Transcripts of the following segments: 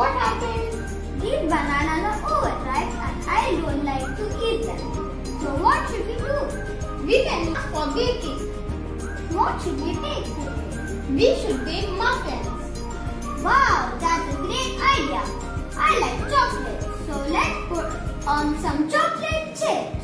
What happened? These bananas are overripe and I don't like to eat them. So what should we do? We can use for baking. What should we take? We should bake muffins. Wow, that's a great idea. I like chocolate. So let's put on some chocolate chips.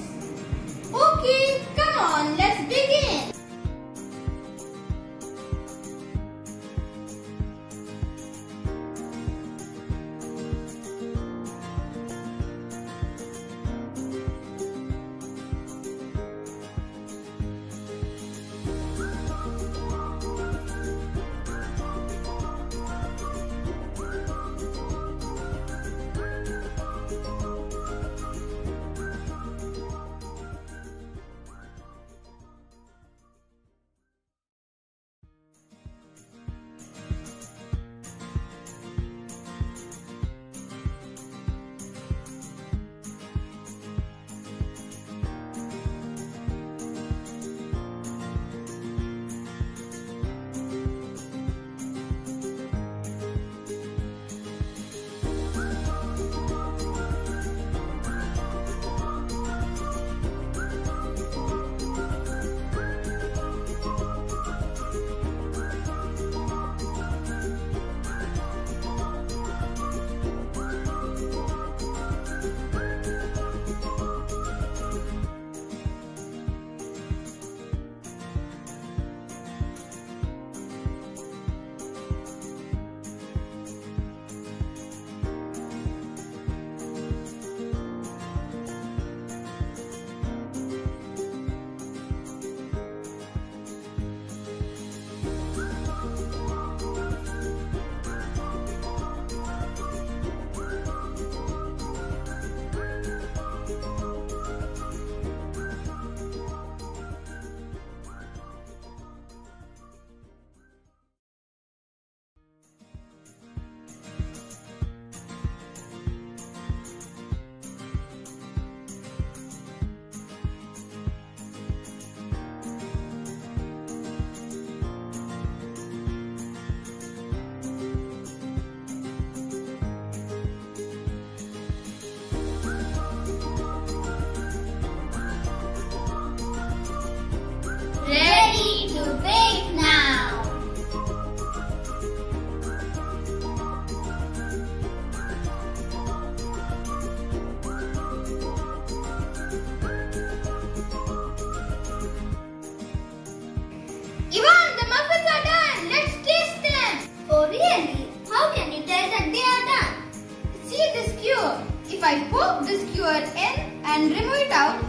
Skewer. If I poke this skewer in and remove it out,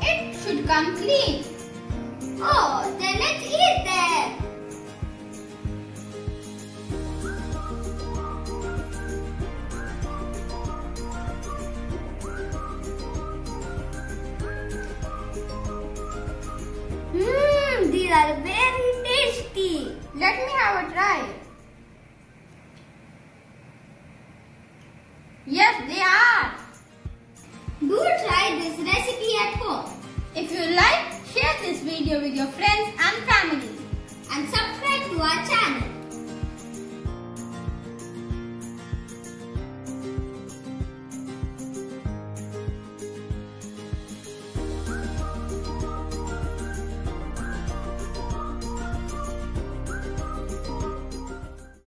it should come clean. Oh, then let's eat them. Mmm, these are very Do try this recipe at home If you like, share this video with your friends and family. and subscribe to our channel.